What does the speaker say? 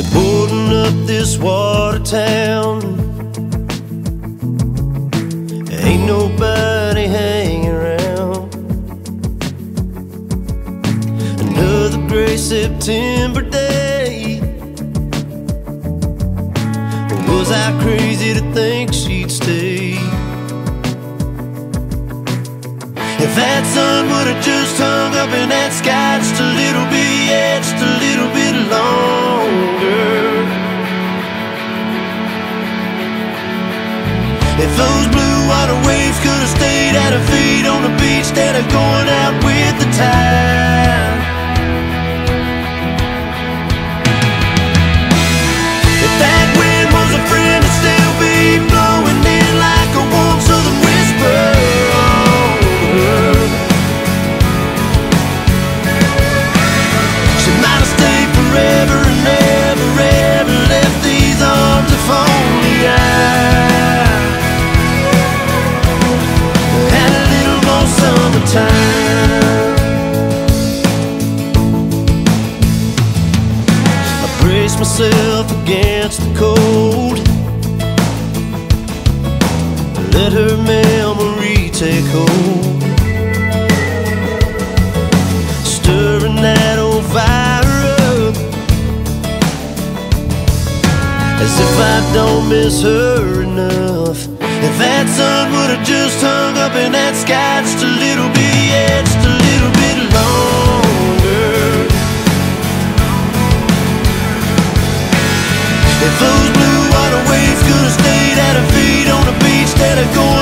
They're boarding up this water town. Ain't nobody hanging around. Another gray September day. Was I crazy to think she'd stay? If that sun would have just hung up in that sky just a little bit, yeah, just a little bit longer. If those blue water waves could have stayed at her feet on the beach instead of going the cold. Let her memory take hold. Stirring that old fire up. As if I don't miss her enough. If that sun would have just hung up in that sky If those